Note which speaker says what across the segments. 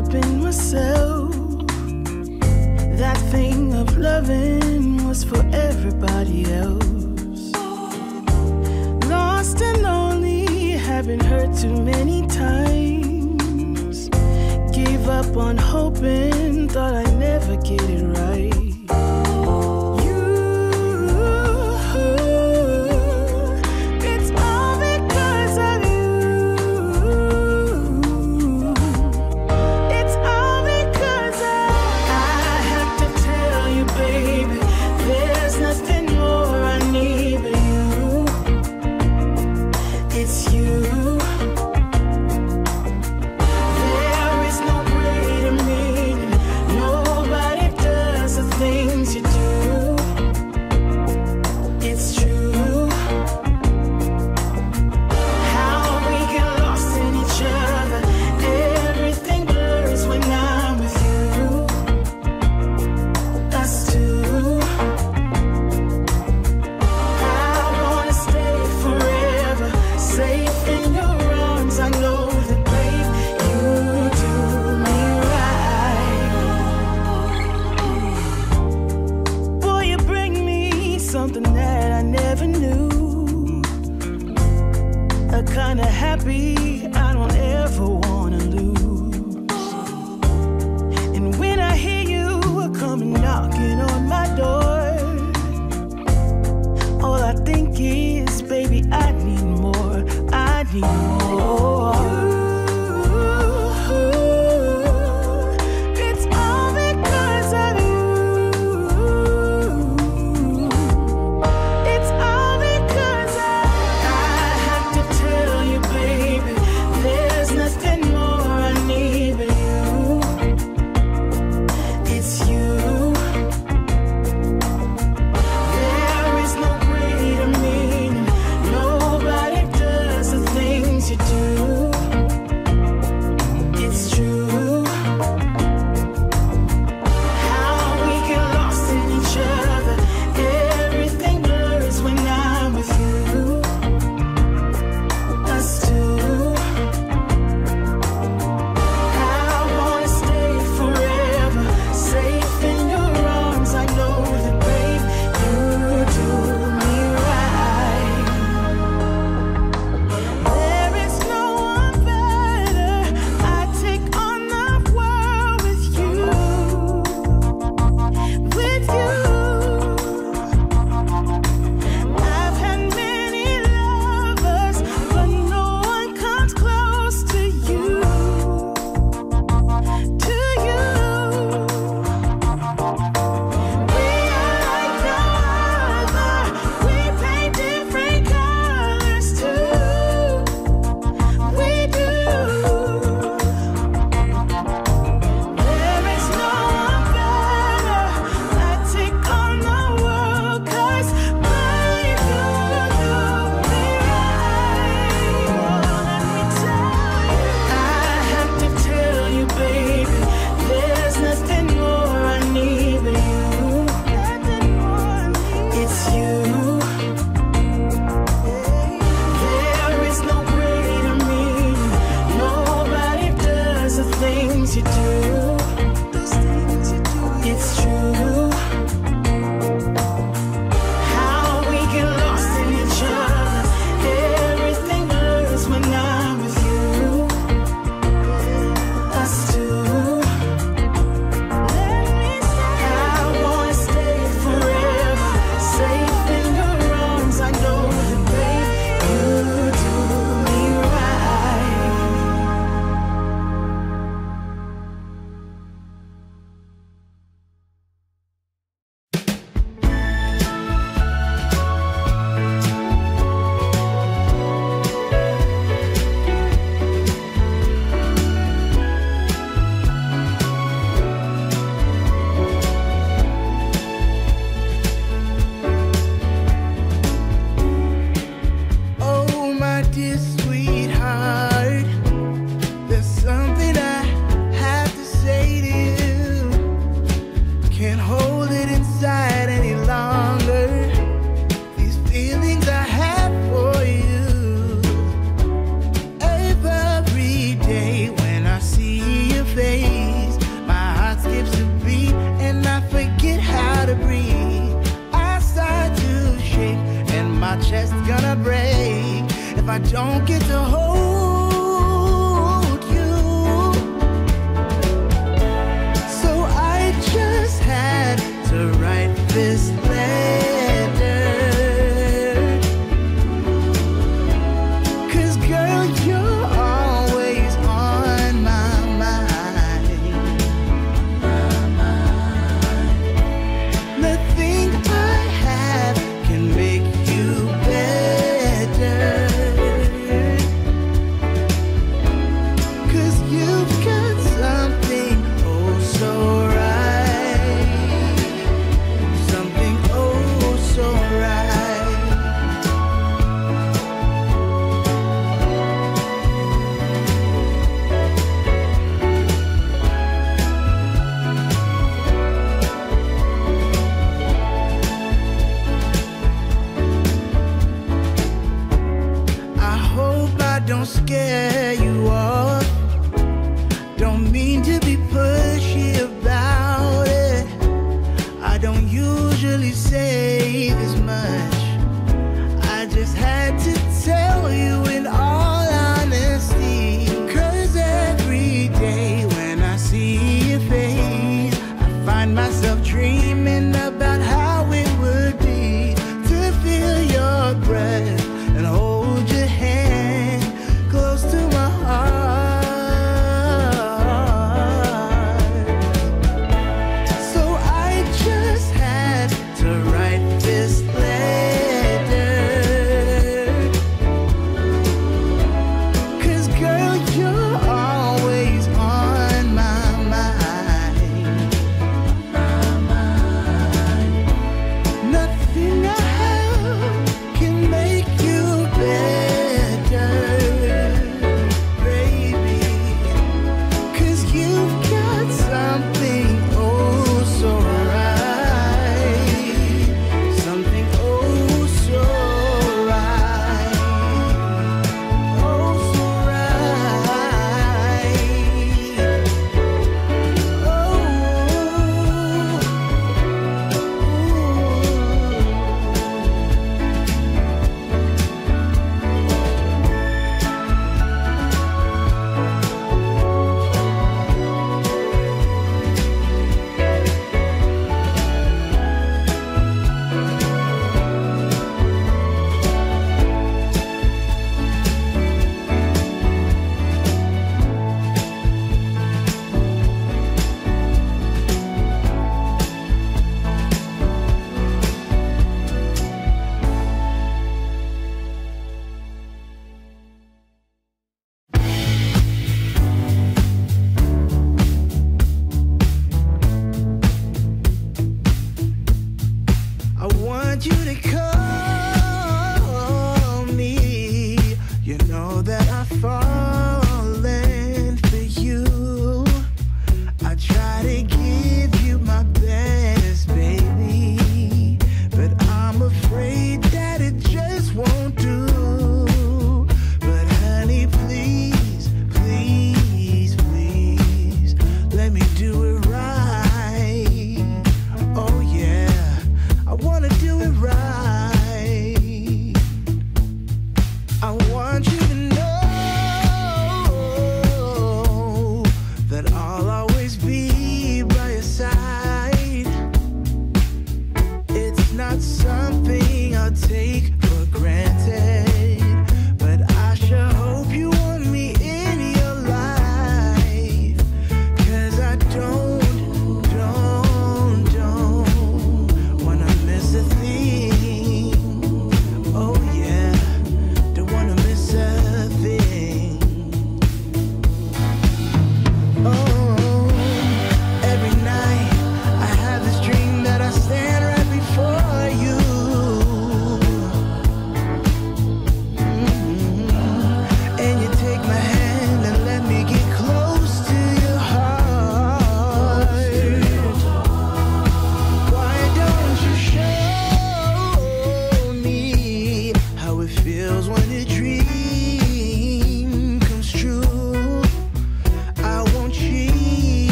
Speaker 1: Up in myself. That thing of loving was for everybody else. Lost and lonely, having hurt too many times. Gave up on hoping, thought I'd never get it right.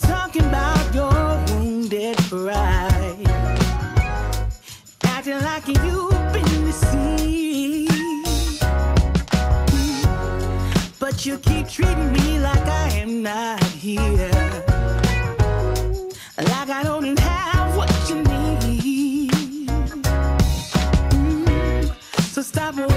Speaker 1: talking about your wounded pride, acting like you've been deceived. But you keep treating me like I am not here, like I don't have what you need. Mm. So stop.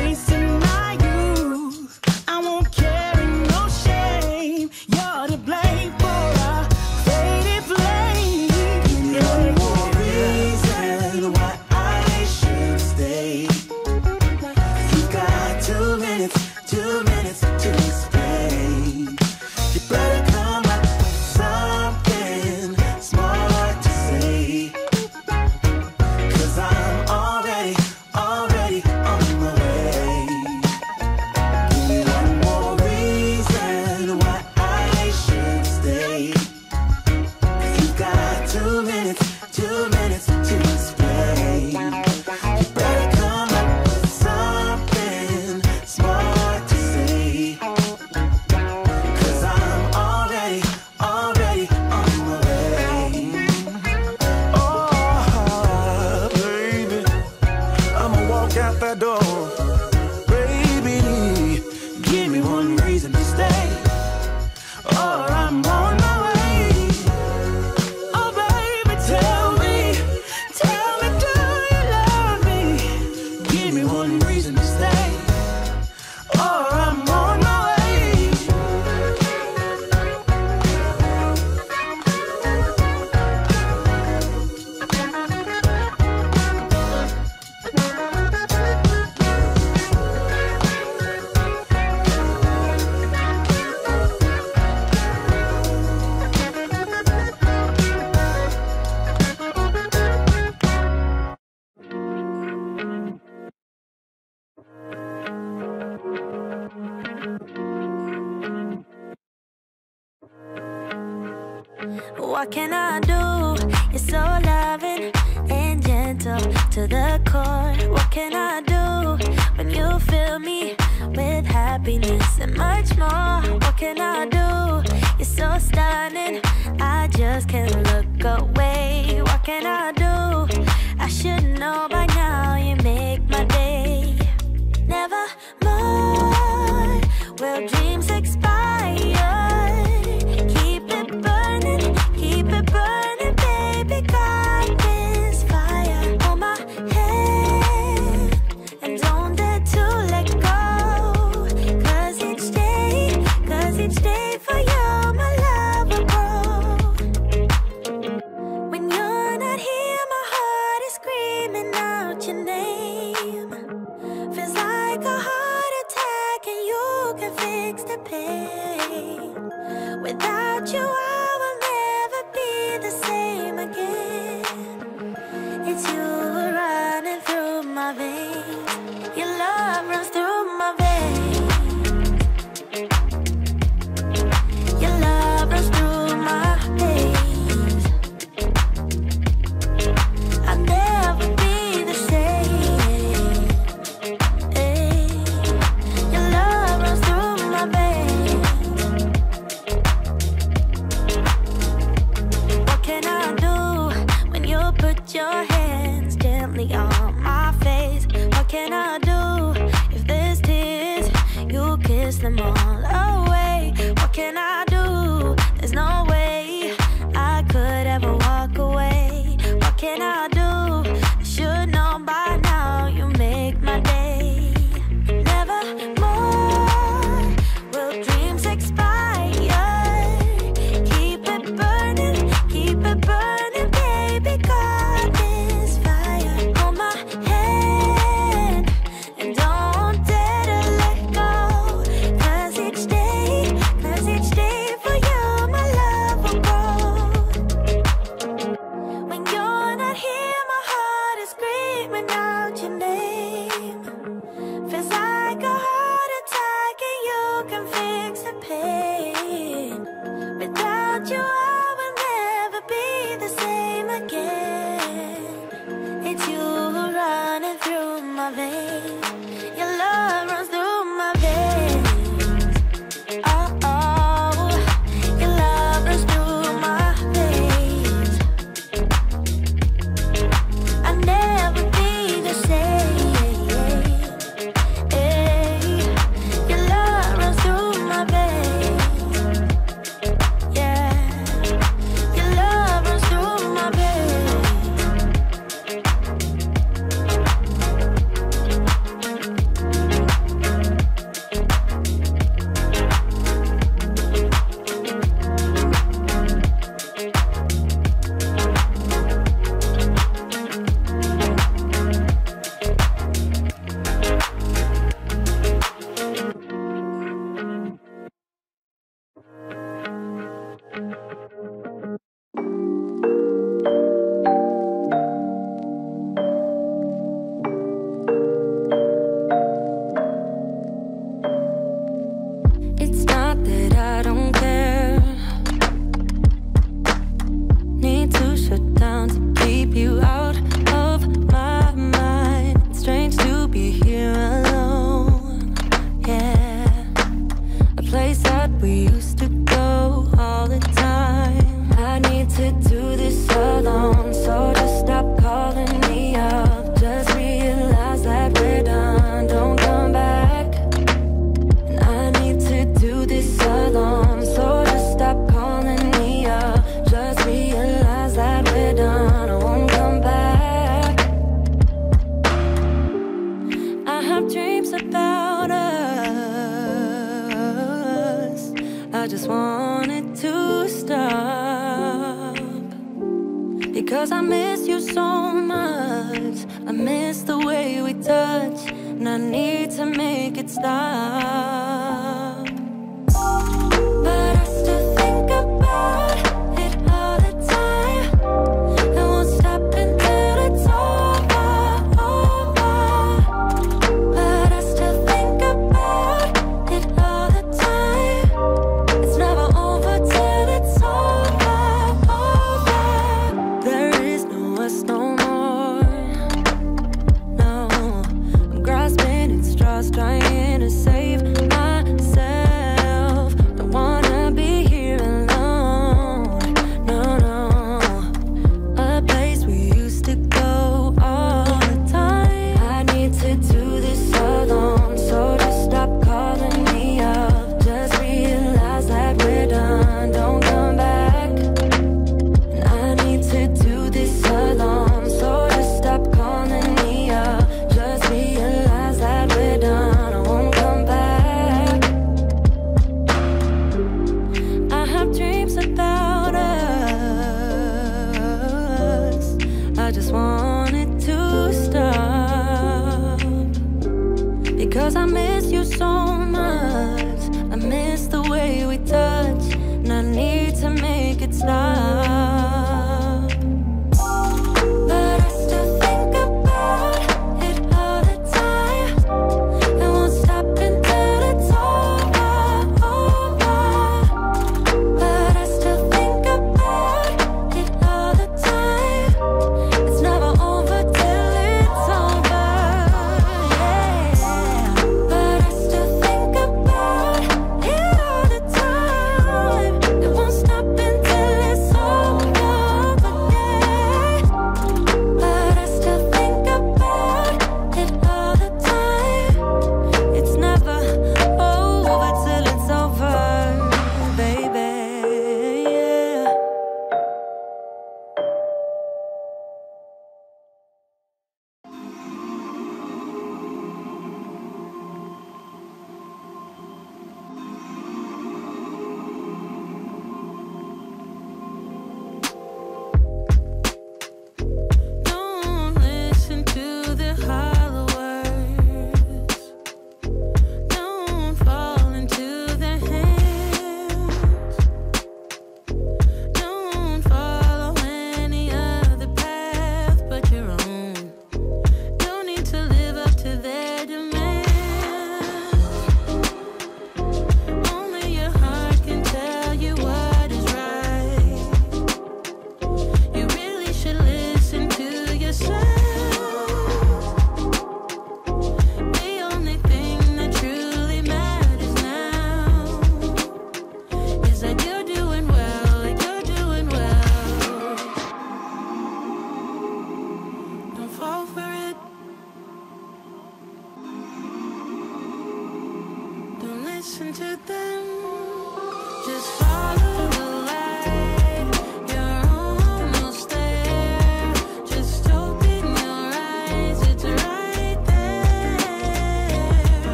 Speaker 2: Make it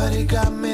Speaker 2: but got me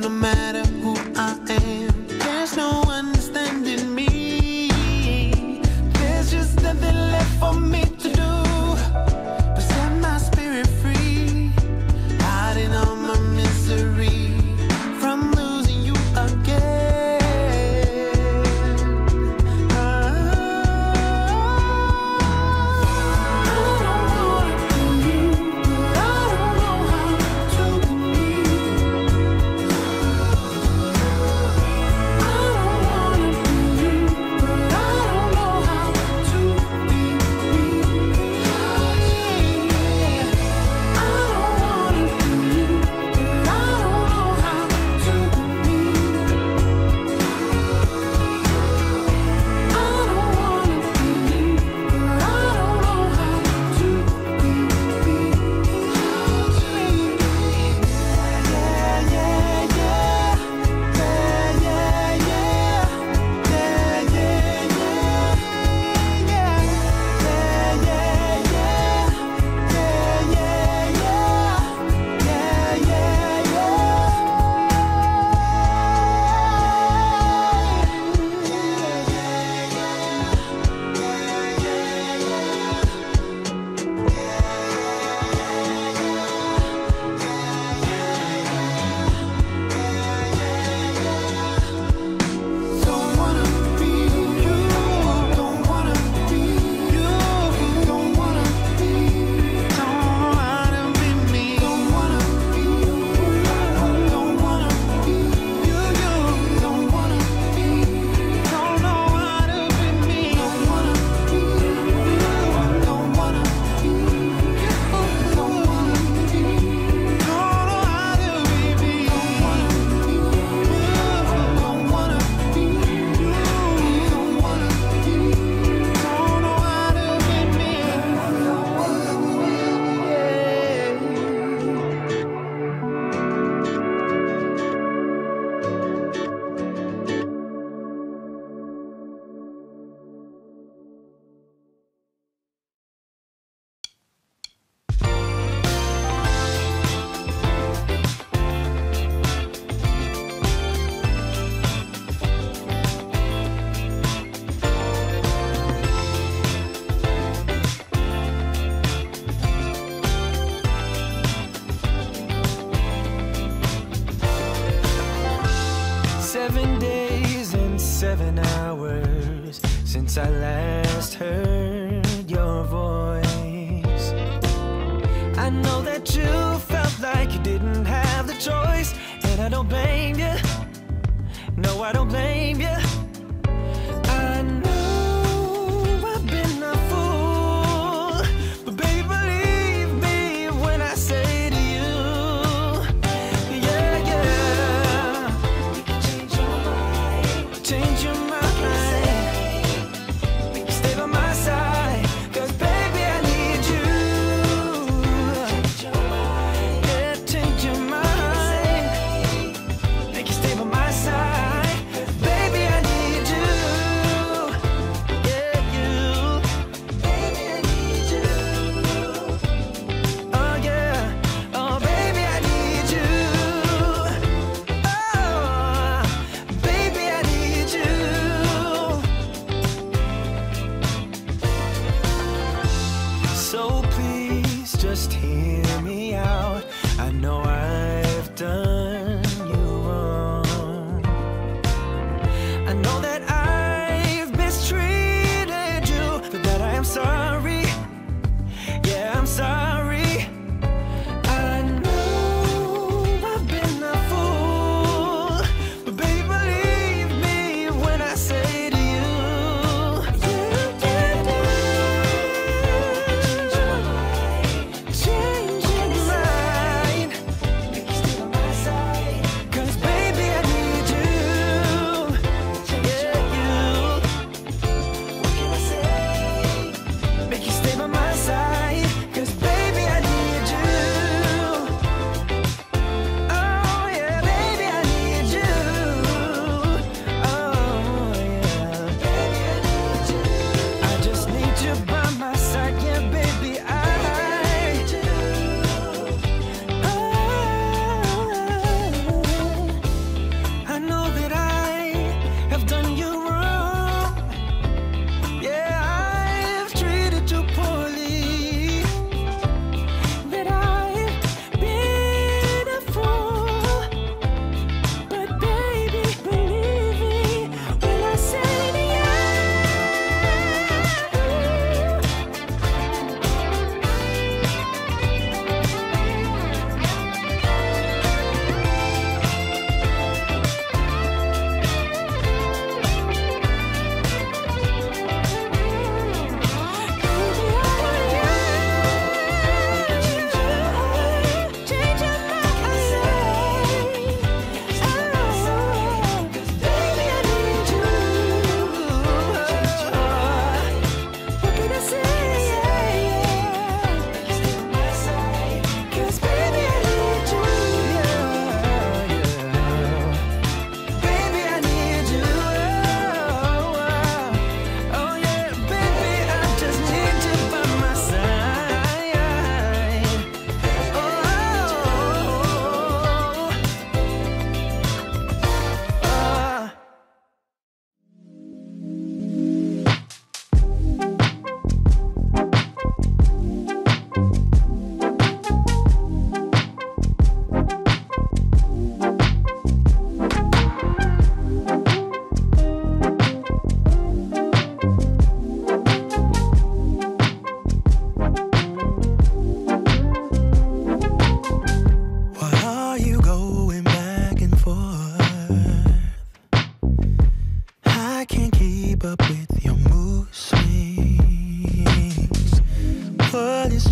Speaker 2: But no
Speaker 3: matter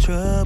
Speaker 4: What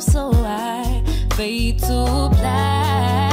Speaker 2: so I fade to black.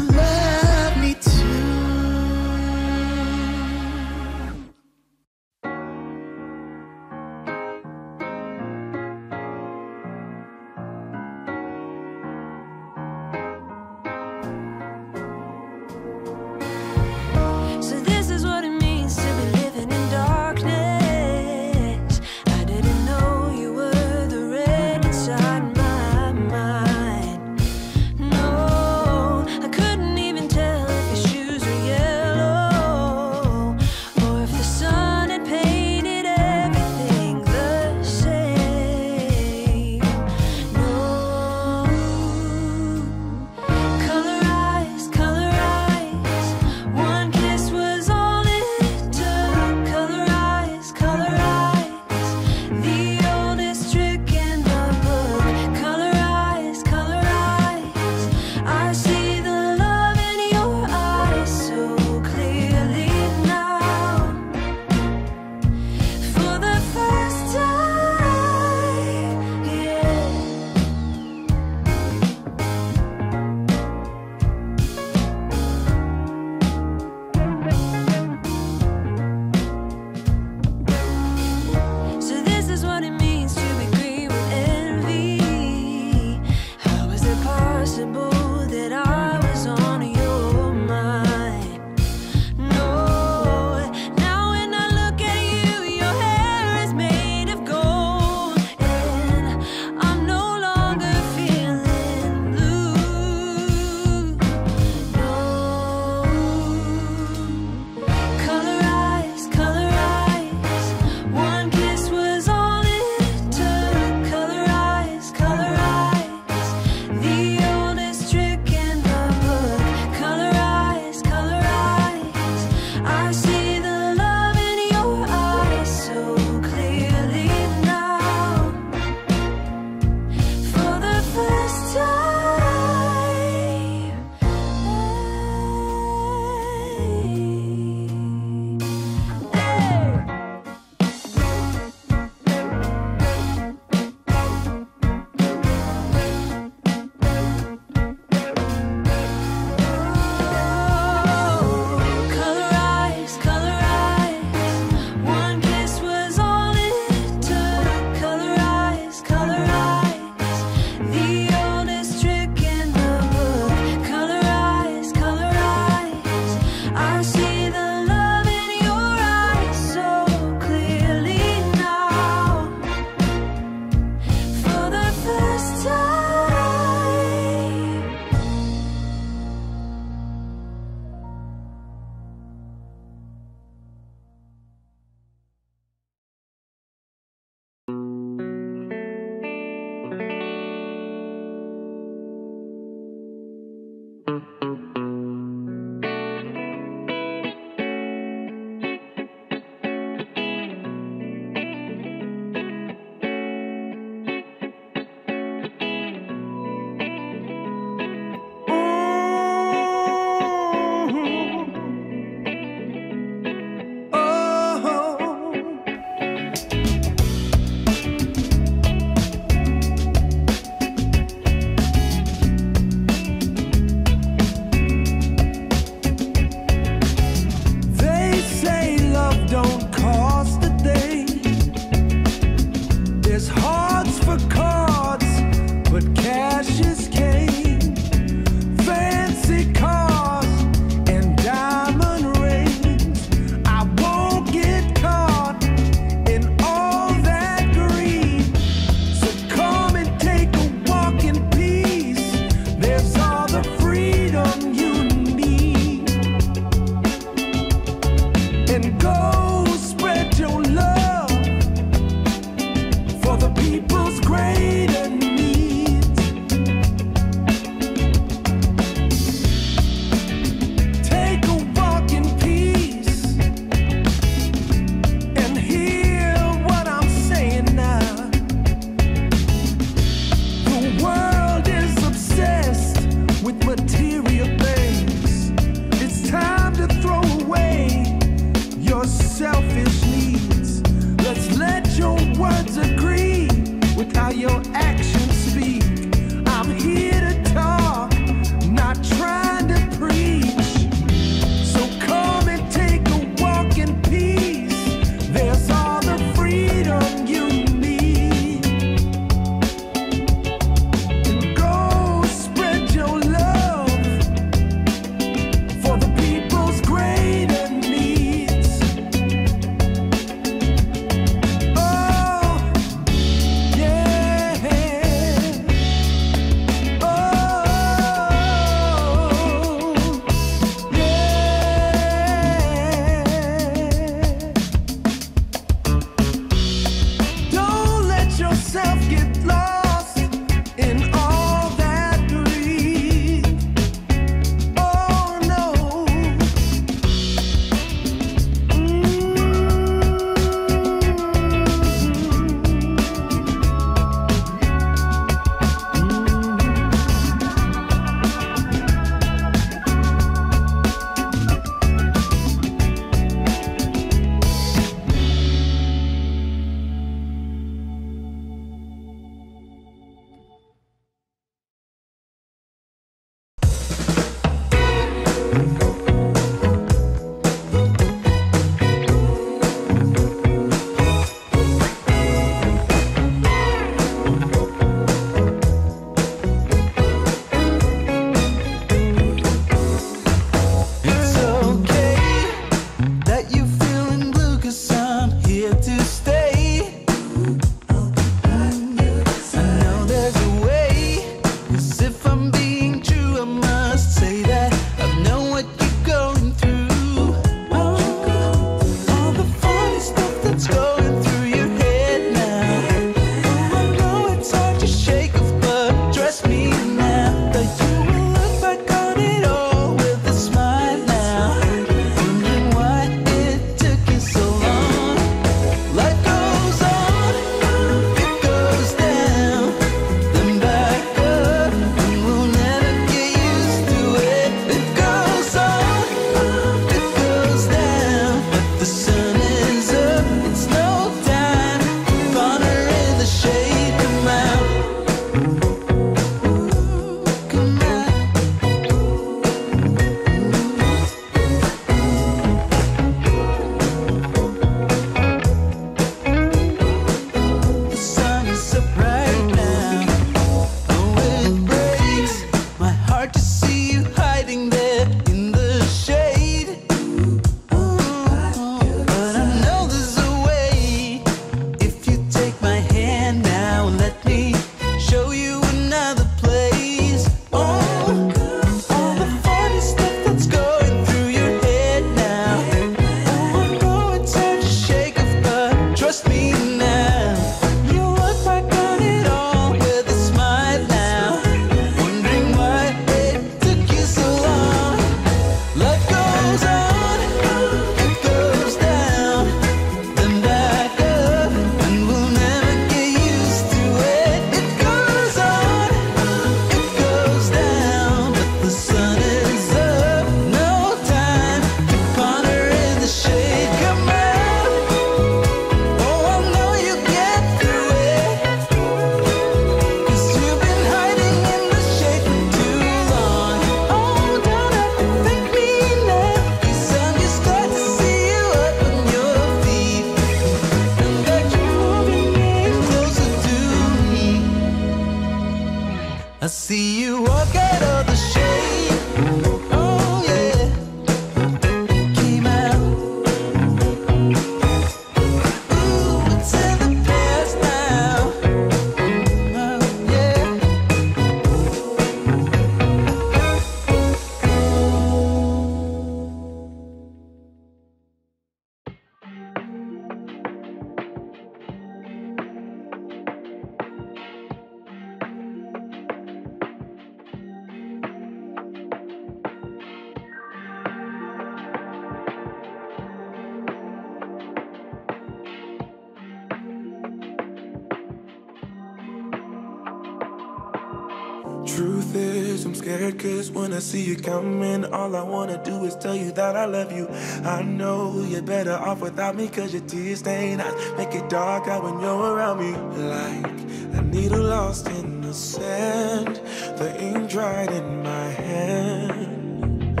Speaker 1: I
Speaker 5: see you
Speaker 6: coming, all I wanna do is tell you that I love you. I know you're better off without me cause your tears stain eyes make it dark out when you're around me. Like, a needle lost in the sand, the ink dried in my hand.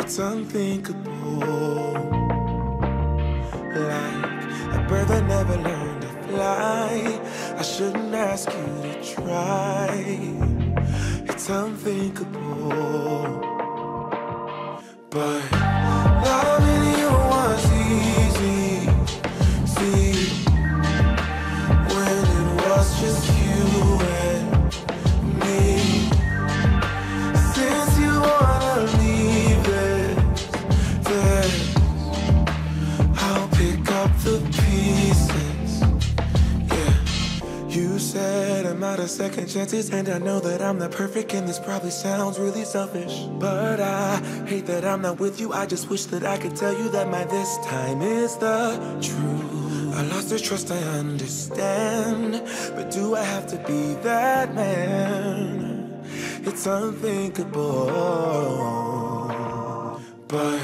Speaker 6: It's unthinkable. Like a bird that never learned to fly. I shouldn't ask you to try. It's unthinkable. But loving you was easy. See, when it was just out of second chances, and I know that I'm not perfect, and this probably sounds really selfish. But I hate that I'm not with you. I just wish that I could tell you that my this time is the truth. I lost the trust, I understand. But do I have to be that man? It's unthinkable. But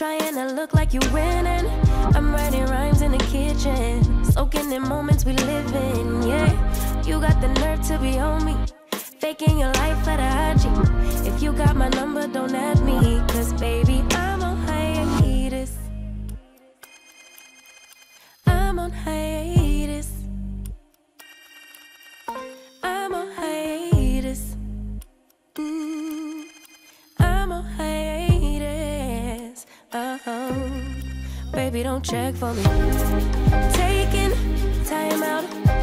Speaker 2: trying to look like you winning. I'm writing rhymes in the kitchen, soaking in moments we live in. Yeah, you got the nerve to be on me, faking your life for the IG. If you got my number, don't add me, cause baby, I'm on hiatus. I'm on hiatus. Don't check for me. Taking time out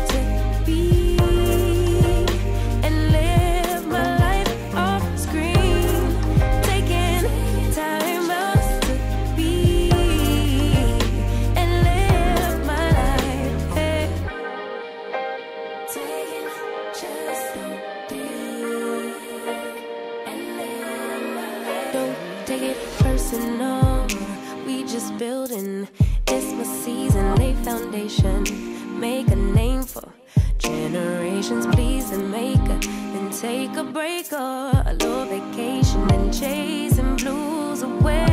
Speaker 2: foundation. Make a name for generations, please and make a then take a break or a little vacation and chasing blues away.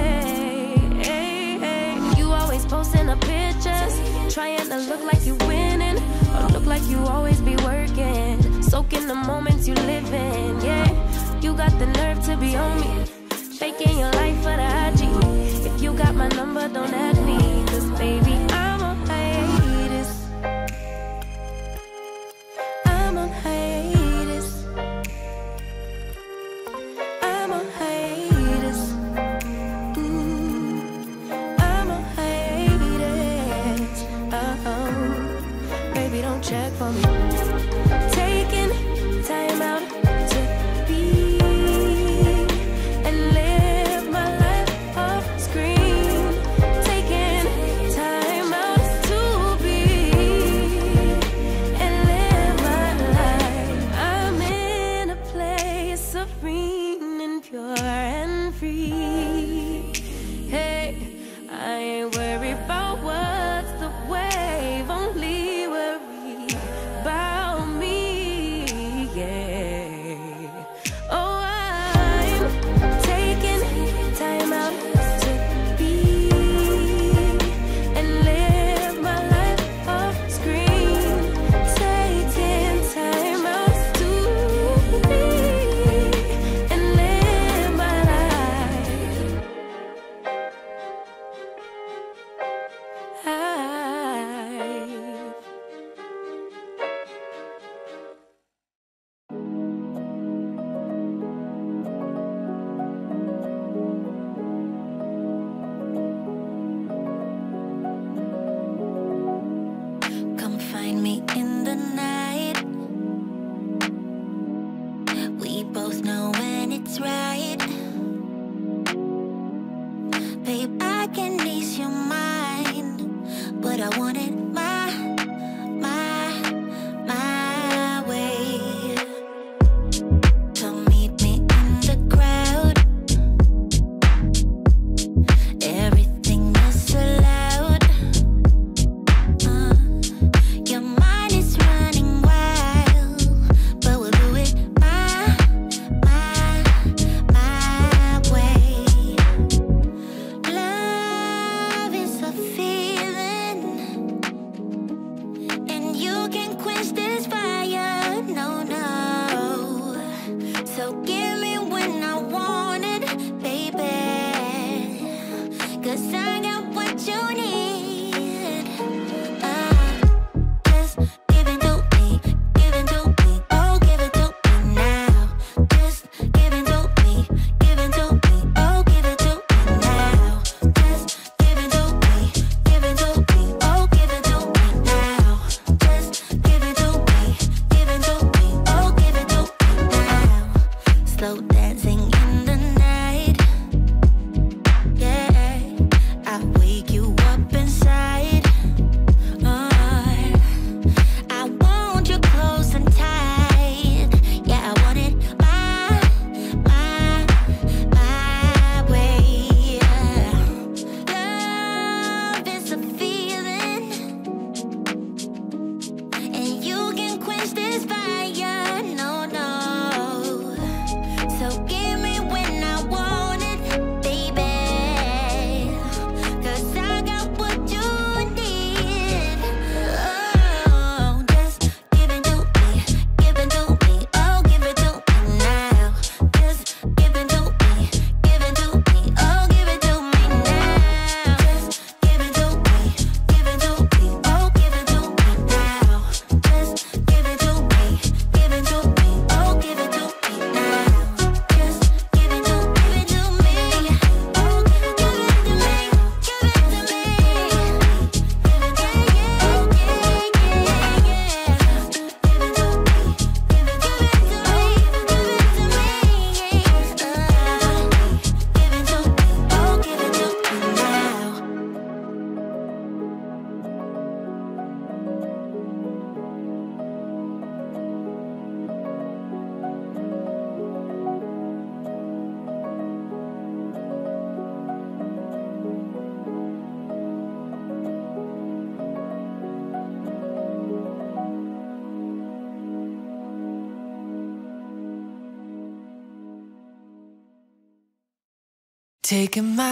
Speaker 2: Hey, hey. You always posting up pictures, trying to look like you winning or look like you always be working, soaking the moments you live in. Yeah, you got the nerve to be on me, faking your life for the IG. If you got my number, don't add me, cause baby,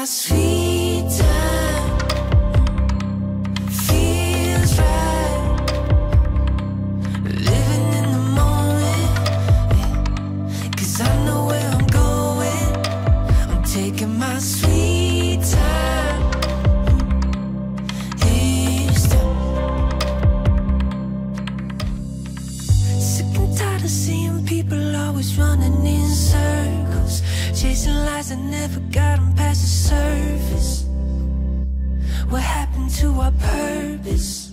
Speaker 7: I.
Speaker 2: chasing lies that never got them past the surface. What happened to our purpose?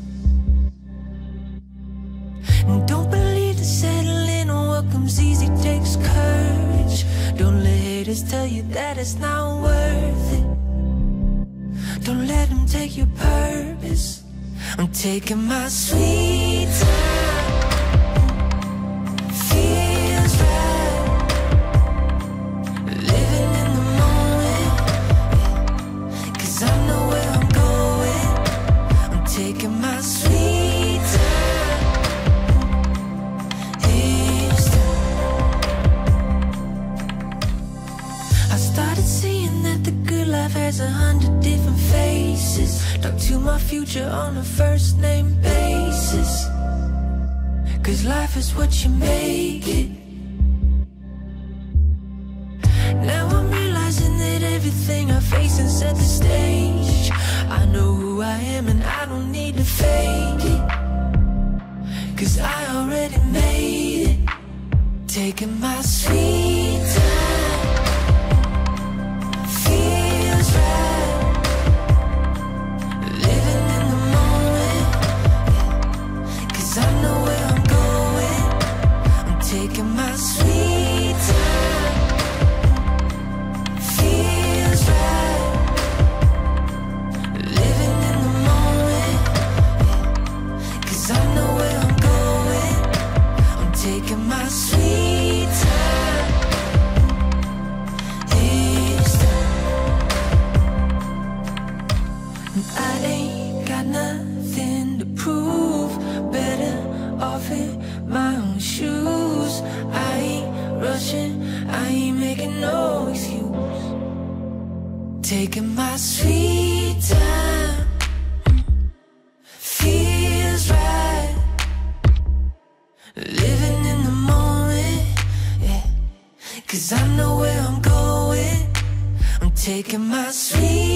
Speaker 2: And don't believe the settling on what comes easy takes courage. Don't let haters tell you that it's not worth it. Don't let them take your purpose. I'm taking my sweet time. has a hundred different faces. Talk to my future on a first name basis. Cause life is what you make it. Now I'm realizing that everything I face and set the stage. I know who I am and I don't need to fake it. Cause I already made it. Taking my sweet time. Feels right. Living in the moment. Cause I know where I'm going. I'm taking my sweet Taking my sweet time. Feels right. Living in the moment, yeah. Cause I know where I'm going. I'm taking my sweet